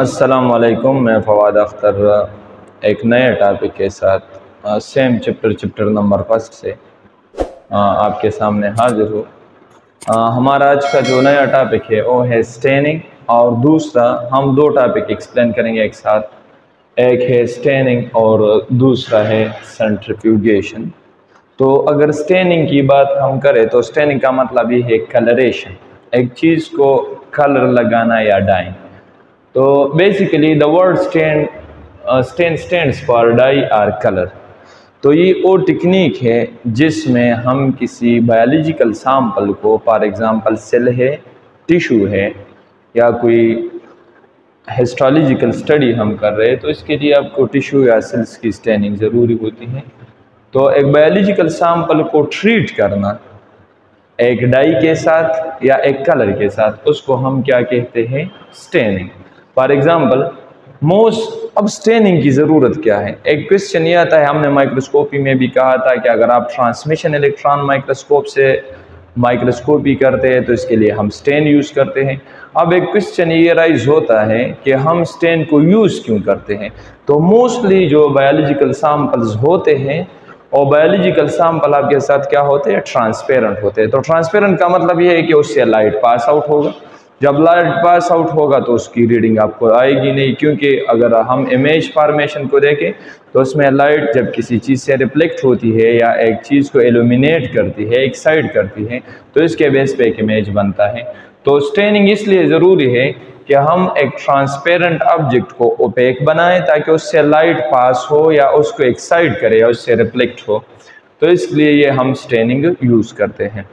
असलकुम मैं फवाद अख्तर एक नए टॉपिक के साथ same chapter chapter number first से आ, आपके सामने हाजिर हूँ। हमारा आज का जो नया टॉपिक है वो है स्टेनिंग और दूसरा हम दो टॉपिक एक्सप्लेन करेंगे एक साथ। एक है स्टेनिंग और दूसरा है सेंट्रिफ्यूगेशन तो अगर स्टेनिंग की बात हम करें तो स्टेनिंग का मतलब ये है कलरेशन एक चीज़ को कलर लगाना या डाइंग तो basically the word stand stand stands for dye or colour तो ये वो टेक्निक है जिसमें हम किसी बायोलॉजिकल सैंपल को फॉर एग्जांपल सेल है टिश्यू है, या कोई हिस्टोलॉजिकल स्टडी हम कर रहे हैं तो इसके लिए आपको टिश्यू या सेल्स की स्टैनिंग ज़रूरी होती है। तो एक बायोलॉजिकल सैंपल को ट्रीट करना, एक डाई के साथ या एक कलर के साथ, उसको हम क्या कहते हैं? स्टेनिंग फॉर एग्ज़ाम्पल मोस्ट अब स्टेनिंग की ज़रूरत क्या है? एक क्वेश्चन ये आता है, हमने माइक्रोस्कोपी में भी कहा था कि अगर आप ट्रांसमिशन इलेक्ट्रॉन माइक्रोस्कोप से माइक्रोस्कोपी करते हैं तो इसके लिए हम स्टेन यूज़ करते हैं। अब एक क्वेश्चन ये राइज होता है कि हम स्टेन को यूज़ क्यों करते हैं? तो मोस्टली जो बायोलॉजिकल सैम्पल्स होते हैं, और बायोलॉजिकल सैंपल आपके साथ क्या होते हैं? ट्रांसपेरेंट होते हैं। तो ट्रांसपेरेंट का मतलब ये है कि उससे लाइट पास आउट होगा। जब लाइट पास आउट होगा तो उसकी रीडिंग आपको आएगी नहीं, क्योंकि अगर हम इमेज फॉर्मेशन को देखें तो उसमें लाइट जब किसी चीज़ से रिफ्लेक्ट होती है या एक चीज़ को एलुमिनेट करती है एक्साइड करती है तो इसके बेस पे एक इमेज बनता है। तो स्टेनिंग इसलिए ज़रूरी है कि हम एक ट्रांसपेरेंट ऑब्जेक्ट को ओपेक बनाएँ, ताकि उससे लाइट पास हो या उसको एक्साइड करे या उससे रिफ्लेक्ट हो। तो इसलिए ये हम स्टेनिंग यूज़ करते हैं।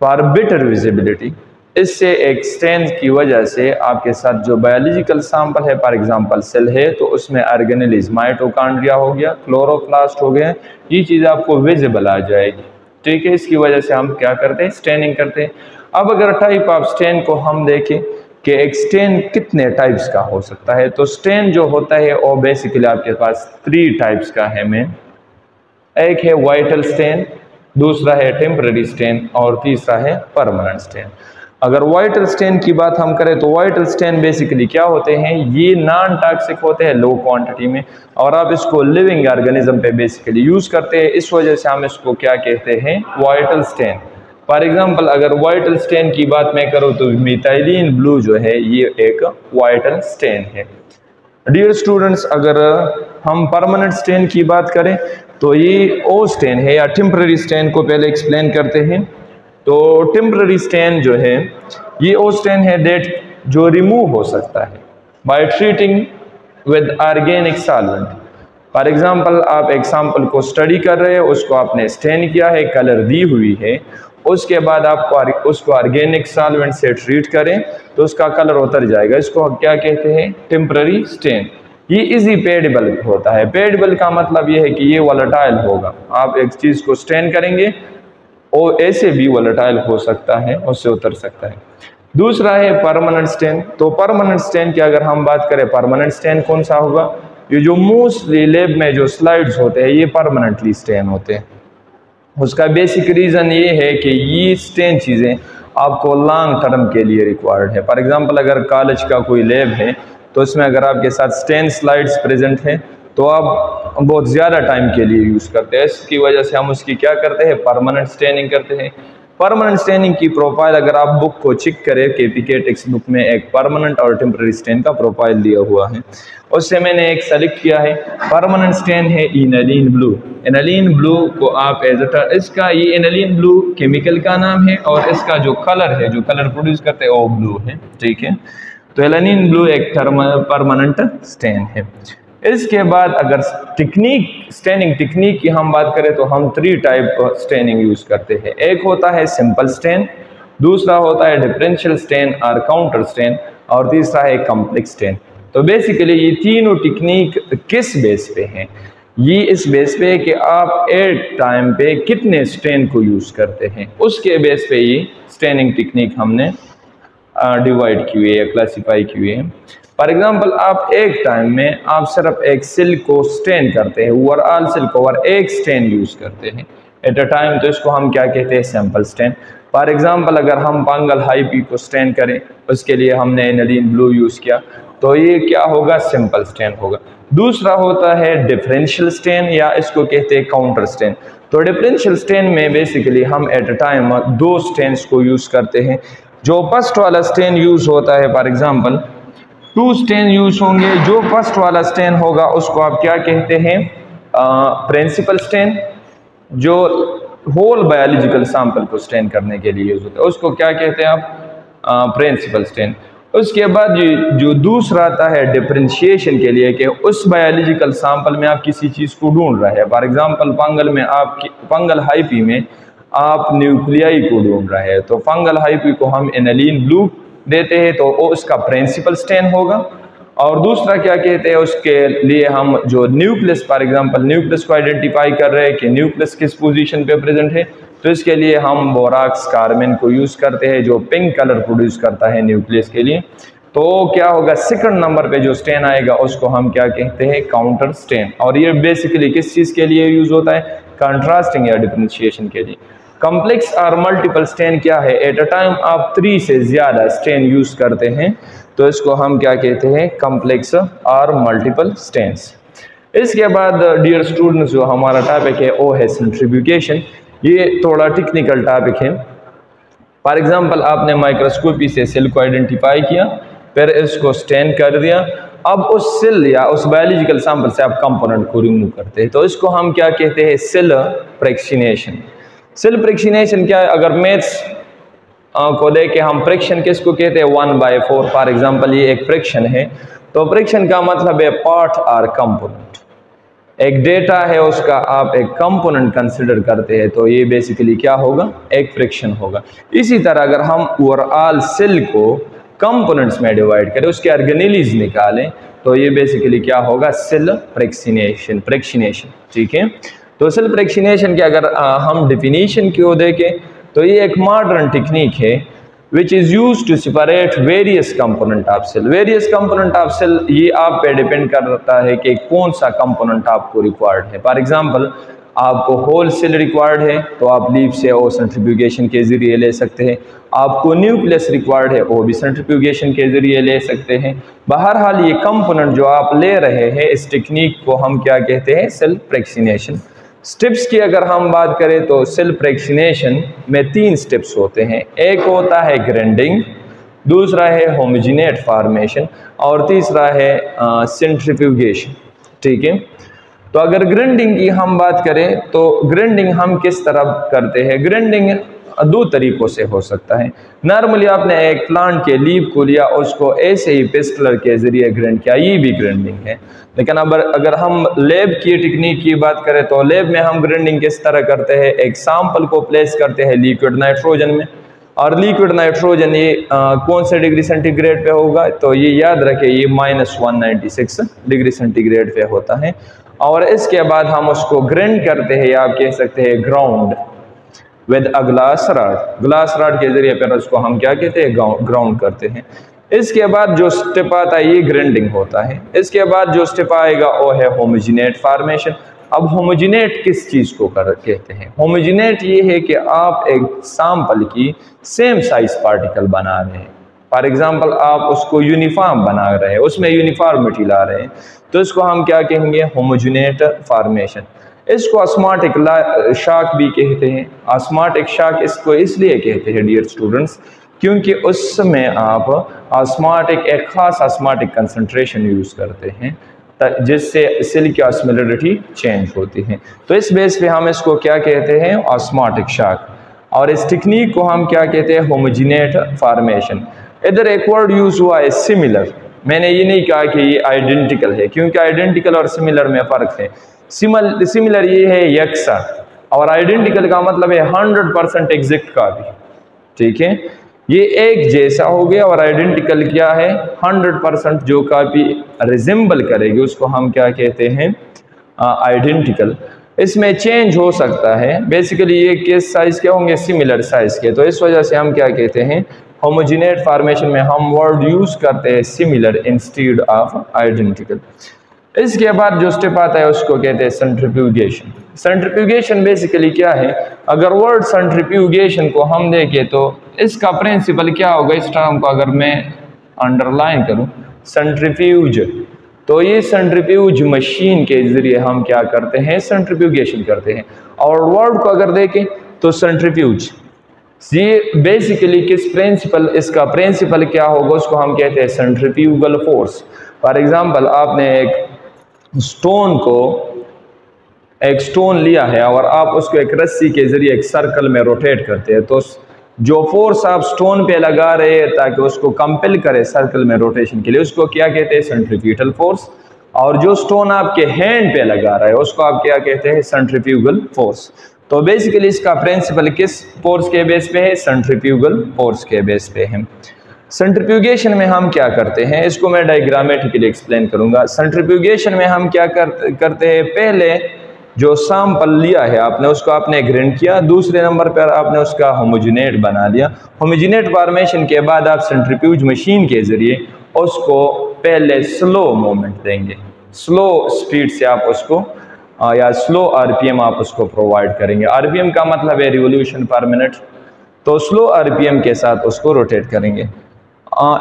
फॉर बेटर विजिबिलिटी इससे एक स्टेन की वजह से आपके साथ जो बायोलॉजिकल सैंपल है फॉर एग्जांपल सेल है तो उसमें आर्गेनिलीज माइटोकॉन्ड्रिया हो गया क्लोरोप्लास्ट हो गया, ये चीज़ आपको विजिबल आ जाएगी। ठीक है, इसकी वजह से हम क्या करते हैं? स्टेनिंग करते हैं। अब अगर टाइप ऑफ़ स्टेन को हम देखें कि एक स्टेन कितने टाइप्स का हो सकता है तो स्टेन जो होता है, वो बेसिकली आपके पास थ्री टाइप्स का है मेन एक है वाइटल स्टेन दूसरा है टेम्पररी स्टेन और तीसरा है परमानेंट स्टेन अगर वाइटल स्टेन की बात हम करें तो वाइटल स्टेन बेसिकली क्या होते हैं? ये नॉन टॉक्सिक होते हैं लो क्वांटिटी में और आप इसको लिविंग ऑर्गेनिज्म पे बेसिकली यूज़ करते हैं। इस वजह से हम इसको क्या कहते हैं? वाइटल स्टेन फॉर एग्जांपल अगर वाइटल स्टेन की बात मैं करूँ तो मिथाइलिन ब्लू जो है, ये एक वाइटल स्टेन है। डियर स्टूडेंट्स अगर हम परमानेंट स्टेन की बात करें तो ये ओ स्टेन है या टेम्पररी स्टेन को पहले एक्सप्लेन करते हैं। तो टेम्प्ररी स्टेन जो है, ये वो स्टेन है डेट जो रिमूव हो सकता है by treating with organic solvent for example आप एग्ज़ाम्पल को स्टडी कर रहे हैं, उसको आपने स्टेन किया है कलर दी हुई है, उसके बाद आप उसको ऑर्गेनिक सॉल्वेंट से ट्रीट करें तो उसका कलर उतर जाएगा। इसको क्या कहते हैं? टेम्प्ररी स्टेन ये इजी पेडेबल होता है। पेडेबल का मतलब ये है कि ये वॉलेटाइल होगा। आप एक चीज़ को स्टेन करेंगे और ऐसे भी वोलेटाइल हो सकता है उससे उतर सकता है। दूसरा है परमानेंट स्टेन तो परमानेंट स्टेन की अगर हम बात करें परमानेंट स्टेन कौन सा होगा? ये जो मोस्टली लेब में जो स्लाइड्स होते हैं, ये परमानेंटली स्टेन होते हैं। उसका बेसिक रीज़न ये है कि ये स्टेन चीज़ें आपको लॉन्ग टर्म के लिए रिक्वायर्ड है। फॉर एग्जांपल अगर कॉलेज का कोई लेब है तो उसमें अगर आपके साथ स्टेन स्लाइड्स प्रेजेंट हैं तो आप बहुत ज़्यादा टाइम के लिए यूज़ करते हैं। इसकी वजह से हम उसकी क्या करते हैं? परमानेंट स्टेनिंग करते हैं। परमानेंट स्टेनिंग की प्रोफ़ाइल अगर आप बुक को चेक करें के पी के टेक्स्ट बुक में एक परमानेंट और टेम्प्रेरी स्टेन का प्रोफ़ाइल दिया हुआ है। उससे मैंने एक सेलेक्ट किया है। परमानेंट स्टेन है इनलिन ब्लू इनलिन ब्लू को आप एज इसका ये इनलिन ब्लू केमिकल का नाम है और इसका जो कलर है, जो कलर प्रोड्यूस करते हैं, वो ब्लू है। ठीक है? तो एलानिन ब्लू एक परमानेंट स्टेन है। इसके बाद अगर टेक्निक स्टेनिंग टेक्निक की हम बात करें तो हम थ्री टाइप स्टेनिंग यूज़ करते हैं। एक होता है सिंपल स्टेन दूसरा होता है डिफरेंशियल स्टेन और काउंटर स्टेन और तीसरा है कम्प्लेक्स स्टेन तो बेसिकली ये तीनों टेक्निक किस बेस पे हैं? ये इस बेस पे है कि आप एट टाइम पे कितने स्टेन को यूज़ करते हैं। उसके बेस पे ये स्टेनिंग टेक्निक हमने डिवाइड की हुई है क्लासीफाई की हुई है फॉर एग्ज़ाम्पल आप एक टाइम में, आप सिर्फ़ एक सिल को स्टेन करते हैं ओवरऑल सिल ओवर एक स्टेन यूज़ करते हैं। एट अ टाइम तो इसको हम क्या कहते हैं? सैंपल स्टेन फॉर एग्ज़ाम्पल अगर हम पांगल हाई पी को स्टेन करें, उसके लिए हमने नदीन ब्लू यूज़ किया तो ये क्या होगा? सिंपल स्टेन होगा। दूसरा होता है डिफरेंशियल स्टेन या इसको कहते हैं काउंटर स्टेन तो डिफरेंशियल स्टेन में बेसिकली हम एट अ टाइम दो स्टेन्स को यूज़ करते हैं। जो फ़र्स्ट वाला स्टेन यूज़ होता है for example two stain use होंगे। जो फ़र्स्ट वाला स्टेन होगा, उसको आप क्या कहते हैं? प्रिंसिपल स्टेन जो होल बायोलॉजिकल सैंपल को स्टेन करने के लिए यूज़ होता है। उसको क्या कहते हैं आप? प्रिंसिपल स्टेन उसके बाद जो दूसरा आता है डिफ्रेंशिएशन के लिए कि उस बायोलॉजिकल सैंपल में आप किसी चीज़ को ढूंढ रहे हैं। फॉर एग्जांपल फंगल में आप फंगल हाइपी में आप न्यूक्लियाई को ढूंढ रहे हैं तो फंगल हाइपी को हम एनलिन ब्लू देते हैं तो वो उसका प्रिंसिपल स्टेन होगा। और दूसरा क्या कहते हैं, उसके लिए हम जो न्यूक्लियस, फॉर एग्जांपल न्यूक्लियस को आइडेंटिफाई कर रहे हैं कि न्यूक्लियस किस पोजीशन पे प्रेजेंट है तो इसके लिए हम बोराक्स कार्बन को यूज़ करते हैं, जो पिंक कलर प्रोड्यूस करता है न्यूक्लियस के लिए। तो क्या होगा, सेकंड नंबर पे जो स्टेन आएगा, उसको हम क्या कहते हैं, काउंटर स्टेन। और ये बेसिकली किस चीज़ के लिए यूज़ होता है कंट्रास्टिंग या डिफ्रेंशिएशन के लिए। कम्प्लेक्स और मल्टीपल स्टेन क्या है? एट अ टाइम आप थ्री से ज़्यादा स्टेन यूज़ करते हैं। तो इसको हम क्या कहते हैं? कम्प्लेक्स और मल्टीपल स्टेन्स इसके बाद डियर स्टूडेंट्स जो हमारा टॉपिक है वो है सेंट्रीब्यूकेशन ये थोड़ा टेक्निकल टॉपिक है। फॉर एग्जांपल आपने माइक्रोस्कोपी से सेल को आइडेंटिफाई किया, फिर इसको स्टैंड कर दिया। अब उस सेल या उस बायोलॉजिकल सैंपल से आप कंपोनेंट को रिमूव करते हैं। तो इसको हम क्या कहते हैं? सेल प्रेक्शिनेशन सेल प्रेक्शिनेशन क्या है? अगर मैथ्स को लेके हम प्रेक्शन किसको कहते हैं? One by four for example ये एक प्रेक्शन है। तो प्रेक्शन का मतलब है पार्ट आर कंपोनेंट एक डेटा है, उसका आप एक कंपोनेंट कंसिडर करते हैं तो ये बेसिकली क्या होगा? एक फ्रिक्शन होगा। इसी तरह अगर हम ओवरऑल सेल को कंपोनेंट्स में डिवाइड करें, उसके अर्गेनिलीज निकालें तो ये बेसिकली क्या होगा? सेल प्रेक्सिनेशन प्रेक्सिनेशन ठीक है? तो सेल्फ प्रेक्सिनेशन की अगर आ, हम डिफिनीशन क्यों देखें तो ये एक मॉडर्न टेक्निक है which is use to separate various component of cell various component of cell ये आप पे डिपेंड करता है कि कौन सा कंपोनेंट आपको रिक्वायर्ड है. फॉर एग्जांपल आपको होल सेल रिक्वायर्ड है तो आप लीव से वो सेंट्रीफ्यूगेशन के ज़रिए ले सकते हैं. आपको न्यूक्लियस रिक्वायर्ड है वो भी सेंट्रीफ्यूगेशन के ज़रिए ले सकते हैं. बहरहाल ये कंपोनेंट जो आप ले रहे हैं इस टेक्निक को हम क्या कहते हैं? सेल प्रेक्सिनेशन स्टेप्स की अगर हम बात करें तो सेल प्रेक्सिनेशन में तीन स्टेप्स होते हैं। एक होता है ग्रेंडिंग, दूसरा है होमजीनेट फार्मेशन और तीसरा है सेंट्रीफ्यूगेशन ठीक है? तो अगर ग्रेंडिंग की हम बात करें तो ग्रेंडिंग हम किस तरह करते हैं? ग्रेंडिंग दो तरीकों से हो सकता है। नॉर्मली आपने एक प्लांट के लीव को लिया उसको ऐसे ही पेस्टलर के ज़रिए ग्रेंड किया ये भी ग्रेंडिंग है। लेकिन अब अगर हम लेब की टेक्निक की बात करें तो लेब में हम ग्रेंडिंग किस तरह करते हैं एक सैंपल को प्लेस करते हैं लिक्विड नाइट्रोजन में। और लिक्विड नाइट्रोजन ये आ, कौन से डिग्री सेंटीग्रेड पे होगा? तो ये याद रखें ये माइनस वन डिग्री सेंटीग्रेड पे होता है। और इसके बाद हम उसको ग्रेंड करते हैं या आप कह सकते हैं ground with a glass rod. Glass rod के ज़रिए फिर उसको हम क्या कहते हैं? ग्राउंड करते हैं। इसके बाद जो स्टेप आता है ये ग्राइंडिंग होता है। इसके बाद जो स्टेप आएगा वो है होमोजिनेट फार्मेशन। अब होमोजिनेट किस चीज़ को कर, कहते हैं? होमोजिनेट ये है कि आप एक सैंपल की सेम साइज़ पार्टिकल बना रहे हैं। फॉर एग्जांपल आप उसको यूनिफॉर्म बना रहे हैं। उसमें यूनिफॉर्मिटी ला रहे हैं। तो इसको हम क्या कहेंगे? Homogenate formation. इसको अस्माटिक शाक भी कहते हैं। अस्माटिक शाक इसको इसलिए कहते हैं डियर स्टूडेंट्स क्योंकि उसमें आप अस्माटिक एक ख़ास अस्माटिक कंसनट्रेशन यूज़ करते हैं जिससे सेल की ऑस्मिलिटी चेंज होती है। तो इस बेस पे हम इसको क्या कहते हैं? ऑस्माटिक शाक। और इस टेक्निक को हम क्या कहते हैं? होमोजिनेट फार्मेशन इधर एक वर्ड यूज़ हुआ है सिमिलर मैंने ये नहीं कहा कि ये आइडेंटिकल है, क्योंकि आइडेंटिकल और सिमिलर में फ़र्क है। सिमल सिमिलर ये है यक्सा और आइडेंटिकल का मतलब है हंड्रेड परसेंट एग्जैक्ट का भी. ठीक है? ये एक जैसा हो गया और आइडेंटिकल क्या है? हंड्रेड परसेंट जो काफ़ी रिजेंबल करेगी, उसको हम क्या कहते हैं? आइडेंटिकल इसमें चेंज हो सकता है. बेसिकली ये किस साइज़ के होंगे? सिमिलर साइज़ के. तो इस वजह से हम क्या कहते हैं? होमोजिनेट फार्मेशन में हम वर्ड यूज़ करते हैं सिमिलर इंस्टीड ऑफ़ आइडेंटिकल इसके बाद जो स्टेप आता है, उसको कहते हैं सेंट्रिफ्यूगेशन सेंट्रिफ्यूगेशन बेसिकली क्या है? अगर वर्ड सेंट्रिफ्यूगेशन को हम देखें तो इसका प्रिंसिपल क्या होगा? इस टर्म को अगर मैं अंडरलाइन करूँ सेंट्रीफ्यूज तो ये सेंट्रीफ्यूज मशीन के ज़रिए हम क्या करते हैं? सेंट्रीफ्यूगेशन करते हैं. और वर्ड को अगर देखें तो सेंट्रीफ्यूज ये बेसिकली किस प्रिंसिपल इसका प्रिंसिपल क्या होगा? उसको हम कहते हैं सेंट्रीफ्यूगल फोर्स फॉर एग्जांपल आपने एक स्टोन को एक स्टोन लिया है और आप उसको एक रस्सी के ज़रिए एक सर्कल में रोटेट करते हैं। तो जो फोर्स आप स्टोन पे लगा रहे हैं ताकि उसको कंपेल करे सर्कल में रोटेशन के लिए, उसको क्या कहते हैं? सेंट्रीफ्यूटल फोर्स और जो स्टोन आपके हैंड पे लगा रहा है, उसको आप क्या कहते हैं? सेंट्रीफ्यूगल फोर्स तो बेसिकली इसका प्रिंसिपल किस फोर्स के बेस पे है? सेंट्रीफ्यूगल फोर्स के बेस पे है। सेंट्रीफ्यूगेशन में हम क्या करते हैं? इसको मैं डायग्रामेटिकली एक्सप्लेन करूँगा। सेंट्रीफ्यूगेशन में हम क्या कर, करते हैं? पहले जो सैंपल लिया है आपने उसको आपने ग्रेंड किया। दूसरे नंबर पर आपने उसका होमोजिनेट बना लिया। होमोजिनेट फॉर्मेशन के बाद आप सेंट्रीफ्यूज मशीन के ज़रिए उसको पहले स्लो मोमेंट देंगे। स्लो स्पीड से आप उसको या स्लो आरपीएम आप उसको प्रोवाइड करेंगे। आरपीएम का मतलब है रिवोल्यूशन पर मिनट तो स्लो आरपीएम के साथ उसको रोटेट करेंगे।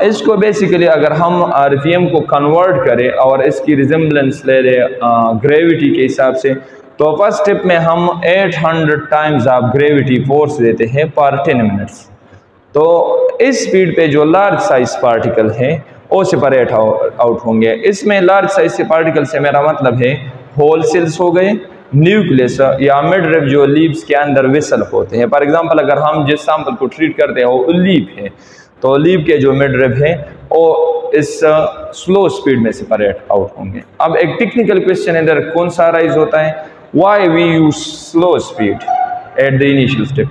इसको बेसिकली अगर हम आरपीएम को कन्वर्ट करें और इसकी रिजेंबलेंस ले लें ग्रेविटी के हिसाब से तो फ़र्स्ट स्टेप में हम 800 टाइम्स ऑफ़ ग्रेविटी फोर्स देते हैं पर 10 मिनट्स तो इस स्पीड पे जो लार्ज साइज़ पार्टिकल है, वो सेपरेट आउट होंगे। इसमें लार्ज साइज़ से पार्टिकल से मेरा मतलब है होल सेल्स हो गए न्यूक्लियस या मिड रिप जो लीव्स के अंदर विसल होते हैं। फॉर एग्जांपल अगर हम जिस सैंपल को ट्रीट करते हैं, वो लीप है। तो लीप के जो मिड रिप है, वो इस स्लो स्पीड में सेपरेट आउट होंगे। अब एक टेक्निकल क्वेश्चन इधर, कौन सा राइज होता है? Why we use slow speed at the initial step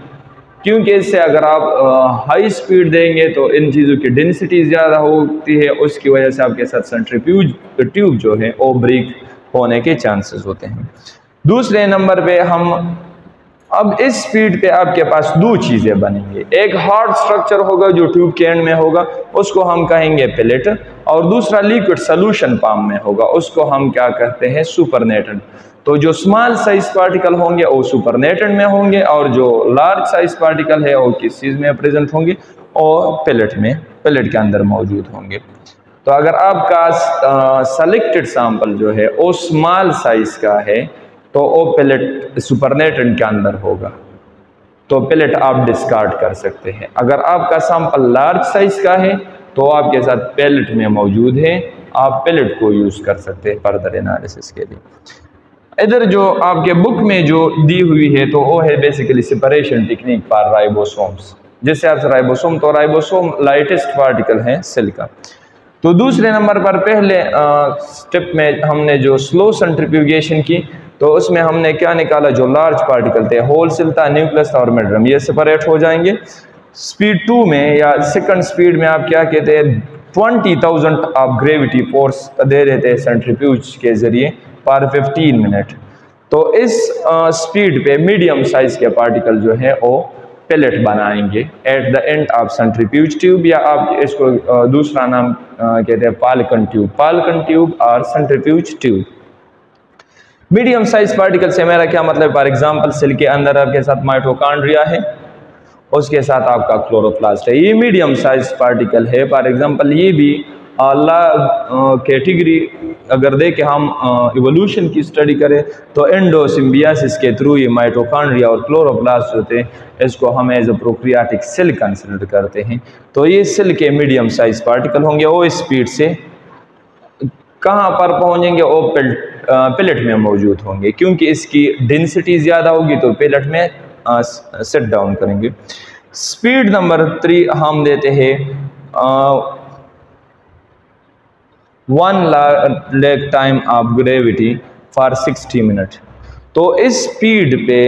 क्योंकि इससे अगर आप हाई स्पीड देंगे तो इन चीज़ों की डेंसिटी ज़्यादा होती है, उसकी वजह से आपके साथ सेंट्रीफ्यूज ट्यूब जो है, वो ब्रेक होने के चांसेस होते हैं। दूसरे नंबर पे हम अब इस स्पीड पे आपके पास दो चीज़ें बनेंगे। एक हार्ड स्ट्रक्चर होगा, जो ट्यूब के एंड में होगा, उसको हम कहेंगे पेलेट और दूसरा लिक्विड सोल्यूशन पाम में होगा, उसको हम क्या कहते हैं सुपरनेटेड तो जो स्मॉल साइज़ पार्टिकल होंगे, वो सुपरनेटेड में होंगे, और जो लार्ज साइज़ पार्टिकल है, वो किस चीज़ में प्रेजेंट होंगे और पेलेट में पेलेट के अंदर मौजूद होंगे। तो अगर आपका सेलेक्टेड सैंपल जो है, वो स्मॉल साइज़ का है तो वो पेलेट सुपरनेटेड के अंदर होगा। तो पेलेट आप डिस्कार्ड कर सकते हैं। अगर आपका सैंपल लार्ज साइज़ का है तो आपके साथ पेलेट में मौजूद है। आप पेलेट को यूज़ कर सकते हैं फर्दर एनालिसिस के लिए। इधर जो आपके बुक में जो दी हुई है तो वो है basically separation technique for ribosomes जैसे आप राइबोसोम तो राइबोसोम लाइटेस्ट पार्टिकल है सेल का। तो दूसरे नंबर पर पहले स्टेप में हमने जो स्लो सेंट्रीफ्यूगेशन की तो उसमें हमने क्या निकाला? जो लार्ज पार्टिकल थे होल सेल था न्यूक्लियस और मेड्रम ये सेपरेट हो जाएँगे। स्पीड टू में या सेकंड स्पीड में आप क्या कहते हैं? Twenty thousand of gravity force दे रहे थे सेंट्रीफ्यूज के ज़रिए पर 15 मिनट तो इस स्पीड पे मीडियम साइज़ के पार्टिकल जो है, वो पेलेट बनाएँगे at the end of centrifuge tube या आप इसको दूसरा नाम कहते हैं पालकन ट्यूब पालकन ट्यूब और centrifuge tube medium size particle से मेरा क्या मतलब फॉर एग्जांपल सेल के अंदर आपके साथ माइटोकॉन्ड्रिया है उसके साथ आपका क्लोरोप्लास्ट है ये मीडियम साइज़ पार्टिकल है फॉर एग्जांपल ये भी अल्लाह कैटेगरी अगर देखें हम इवोल्यूशन की स्टडी करें तो एंडोसिम्बियासिस के थ्रू ये माइटोकॉन्ड्रिया और क्लोरोप्लास्ट होते हैं इसको हम as a prokaryotic cell consider करते हैं। तो ये सेल के मीडियम साइज़ पार्टिकल होंगे, वो स्पीड से कहाँ पर पहुँचेंगे? वो पिलेट में मौजूद होंगे, क्योंकि इसकी डेंसिटी ज़्यादा होगी तो पिलेट में सेट डाउन करेंगे। स्पीड नंबर थ्री हम देते हैं one lakh time of gravity for 60 minute तो इस स्पीड पे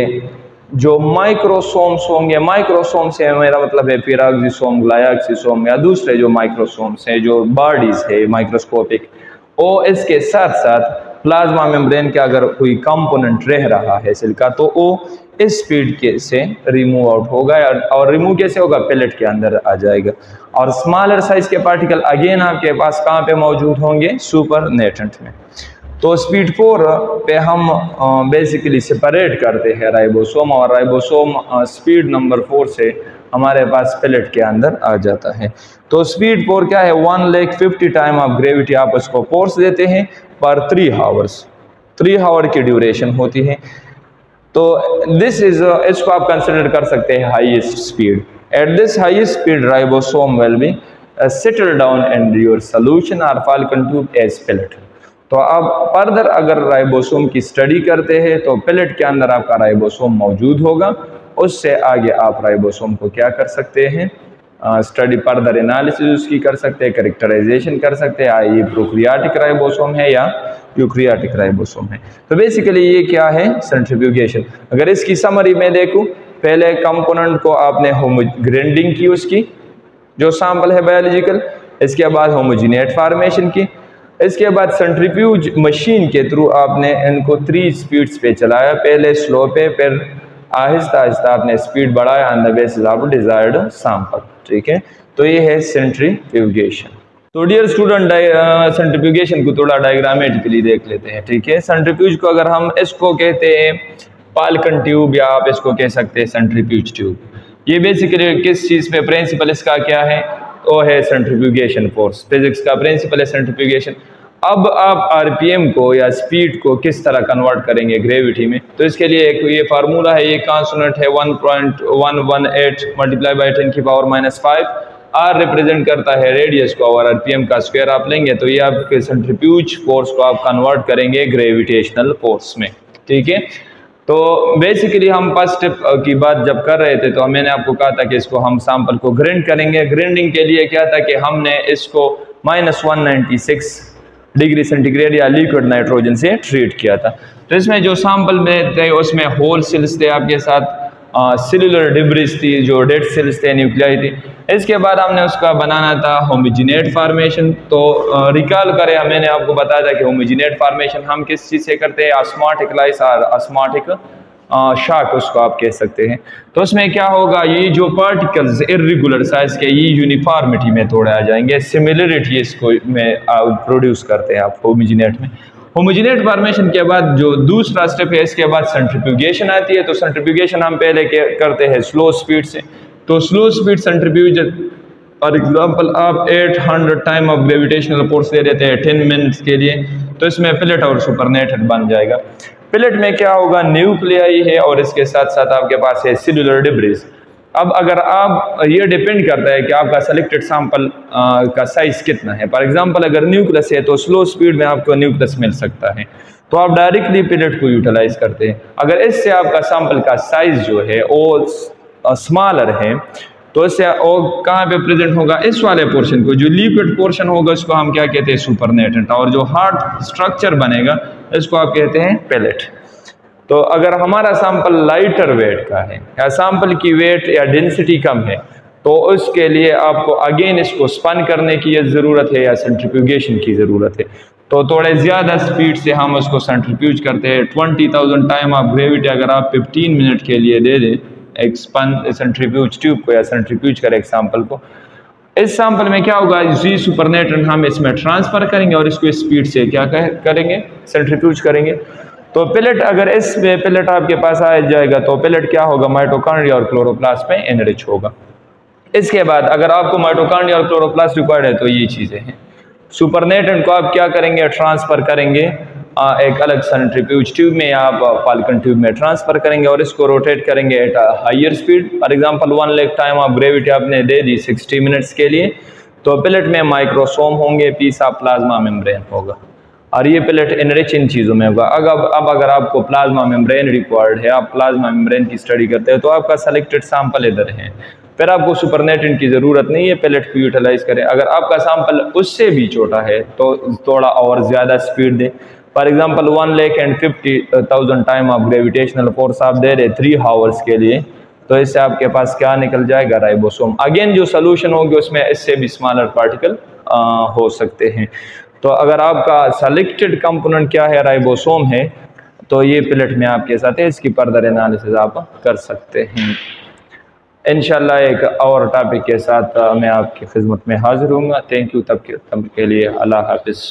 जो माइक्रोसोम्स होंगे माइक्रोसोम से मेरा मतलब है पिराक्सिसोम ग्लायाक्सिसोम या दूसरे जो माइक्रोसोम्स हैं, जो बॉडीज है माइक्रोस्कोपिक वो इसके साथ साथ प्लाज्मा मेम्ब्रेन के अगर कोई कंपोनेंट रह रहा है सेल का तो वो इस स्पीड के से रिमूव आउट होगा और रिमूव कैसे होगा? पेलेट के अंदर आ जाएगा। और स्मॉलर साइज़ के पार्टिकल अगेन आपके पास कहाँ पे मौजूद होंगे? सुपर नेटेंट में। तो स्पीड फोर पे हम बेसिकली सेपरेट करते हैं राइबोसोम और राइबोसोम स्पीड नंबर फोर से हमारे पास पेलेट के अंदर आ जाता है। तो स्पीड फोर क्या है? One lakh fifty time of gravity आप उसको फोर्स देते हैं पर थ्री हावर्स थ्री हावर की ड्यूरेशन होती है। तो दिस इज़ इसको आप कंसिडर कर सकते हैं highest speed at this highest speed ribosome will be settle down and your solution or Falcon tube as pellet तो आप फर्दर अगर राइबोसोम की स्टडी करते हैं तो पेलेट के अंदर आपका राइबोसोम मौजूद होगा। उससे आगे आप राइबोसोम को क्या कर सकते हैं? स्टडी फर्दर एनालिसिस उसकी कर सकते हैं करेक्टराइजेशन कर सकते हैं। ये प्रोक्रियाटिक राइबोसोम है या यूक्रियाटिक राइबोसोम है। तो बेसिकली ये क्या है? सेंट्रीफ्यूगेशन अगर इसकी समरी में देखूँ, पहले कंपोनेंट को आपने ग्रेंडिंग की उसकी, जो सैंपल है बायोलॉजिकल इसके बाद होमोजीनेट फार्मेशन की। इसके बाद सेंट्रीफ्यूज मशीन के थ्रू आपने इनको थ्री स्पीड्स पे चलाया। पहले स्लो पे फिर आहिस्ता आहिस्ता आपने स्पीड बढ़ाया। On the basis of desired sample ठीक है? तो ये है सेंट्रीफ्यूगेशन तो डियर स्टूडेंट सेंट्रीफ्यूगेशन को थोड़ा डायग्रामेटिकली देख लेते हैं, ठीक है? सेंट्रीफ्यूज को अगर हम इसको कहते हैं, पालकन ट्यूब या आप इसको कह सकते हैं सेंट्रीफ्यूज ट्यूब ये बेसिकली किस चीज़ पे प्रिंसिपल इसका क्या है? वो है सेंट्रीफ्यूगेशन फोर्स फिजिक्स का प्रिंसिपल है सेंट्रीफ्यूगेशन अब आप आरपीएम को या स्पीड को किस तरह कन्वर्ट करेंगे ग्रेविटी में? तो इसके लिए एक ये फार्मूला है, ये कॉन्सोनेंट है 1.118 मल्टीप्लाई बाई टेन की power minus five r represent करता है रेडियस को और आरपीएम का स्क्वायर आप लेंगे तो ये आपके सेंट्रीफ्यूज फोर्स को आप कन्वर्ट करेंगे ग्रेविटेशनल फोर्स में। ठीक है? तो बेसिकली हम फ़र्स्ट स्टेप की बात जब कर रहे थे तो मैंने आपको कहा था कि इसको हम सैंपल को ग्रिंड करेंगे। ग्रिंडिंग के लिए क्या था कि हमने इसको माइनस वन डिग्री सेंटीग्रेड या लिक्विड नाइट्रोजन से ट्रीट किया था। तो इसमें जो सैंपल में थे उसमें होल सेल्स थे आपके साथ सेलुलर डिब्रिज थी, जो डेड सेल्स थे न्यूक्लियाई थी। इसके बाद हमने उसका बनाना था होमिजिनेट फार्मेशन तो रिकॉल करें, मैंने आपको बताया था कि होमिजिनेट फार्मेशन हम किस चीज़ से करते हैं? अस्माटिक लाइस और अस्माटिक शाक उसको आप कह सकते हैं। तो उसमें क्या होगा, ये जो पार्टिकल्स इरेगुलर साइज़ के, ये यूनिफॉर्मिटी में थोड़े आ जाएँगे। सिमिलरिटी इसको में प्रोड्यूस करते हैं आप होमिजिनेट में। होमोजिनेट फॉर्मेशन के बाद जो दूसरा स्टेप है, इसके बाद सेंट्रीफ्यूगेशन आती है। तो सेंट्रीफ्यूगेशन हम पहले करते हैं स्लो स्पीड से। तो slow speed centrifuge for example आप 800 टाइम ऑफ़ ग्रेविटेशनल फोर्स दे देते हैं 10 मिनट्स के लिए। तो इसमें प्लेट और सुपरनेटेड बन जाएगा। प्लेट में क्या होगा? न्यूक्लियाई है और इसके साथ साथ आपके पास है सिलुलर डिब्रीज अब अगर आप, ये डिपेंड करता है कि आपका सेलेक्टेड सैंपल का साइज़ कितना है. फॉर एग्जांपल अगर न्यूक्लियस है तो स्लो स्पीड में आपको न्यूक्लियस मिल सकता है. तो आप डायरेक्टली पिलेट को यूटिलाइज करते हैं. अगर इससे आपका सैंपल का साइज़ जो है, वो स्मॉलर है तो इससे वो कहाँ पे प्रेजेंट होगा? इस वाले पोर्शन को, जो लिक्विड पोर्शन होगा, उसको हम क्या कहते हैं? सुपरनेटेंट और जो हार्ड स्ट्रक्चर बनेगा, इसको आप कहते हैं पेलेट तो अगर हमारा सैंपल लाइटर वेट का है, या सैंपल की वेट या डेंसिटी कम है तो उसके लिए आपको अगेन इसको स्पन करने की ज़रूरत है या सेंट्रीफ्यूगेशन की ज़रूरत है। तो थोड़े ज़्यादा स्पीड से हम उसको सेंट्रीफ्यूज करते हैं। Twenty thousand time of gravity अगर आप फिफ्टीन मिनट के लिए दे दें एक स्पन सेंट्रीफ्यूज ट्यूब को या सेंट्रीफ्यूज करें एग्ज़ाम्पल को। इस सैंपल में क्या होगा? जी सुपरनेट हम इसमें ट्रांसफ़र करेंगे और इसको स्पीड से क्या करेंगे? सेंट्रीफ्यूज करेंगे। तो पिलेट अगर इस पिलेट आपके पास आ जाएगा तो पिलेट क्या होगा? माइटोकॉन्ड्रिया और क्लोरोप्लास्ट में एनरिच होगा। इसके बाद अगर आपको माइटोकॉन्ड्रिया और क्लोरोप्लास्ट रिक्वायर्ड है तो ये चीज़ें हैं। सुपरनेटेंट को आप क्या करेंगे? ट्रांसफ़र करेंगे। एक अलग सेंट्रीफ्यूज ट्यूब में आप फाल्कन ट्यूब में ट्रांसफ़र करेंगे और इसको रोटेट करेंगे at higher speed for example one lakh time of gravity आपने दे दी 60 मिनट्स के लिए तो पिलेट में माइक्रोसोम होंगे, पीस ऑफ़ प्लाज्मा मेम्ब्रेन होगा। और ये प्लेट इनरिच इन चीज़ों में होगा। अगर अब अगर आपको प्लाज्मा मेम्ब्रेन रिक्वायर्ड है, आप प्लाज्मा मेम्ब्रेन की स्टडी करते हैं तो आपका सेलेक्टेड सैंपल इधर है। फिर आपको सुपरनेटिन की ज़रूरत नहीं है प्लेट को यूटिलाइज करें। अगर आपका सैंपल उससे भी छोटा है तो थोड़ा और ज़्यादा स्पीड दें। For example one lakh and fifty thousand time of gravitational force आप दे रहे थ्री हावर्स के लिए तो इससे आपके पास क्या निकल जाएगा राइबोसोम? अगेन जो सोल्यूशन होगी उसमें इससे भी स्मॉलर पार्टिकल हो सकते हैं। तो अगर आपका सेलेक्टेड कंपोनेंट क्या है राइबोसोम है तो ये प्लेट में आपके साथ है इसकी फर्दर एनालिसिस आप कर सकते हैं। इनशाला एक और टॉपिक के साथ मैं आपकी खिदमत में हाजिर हूँ थैंक यू तब के, तब के लिए अल्लाह हाफिज़।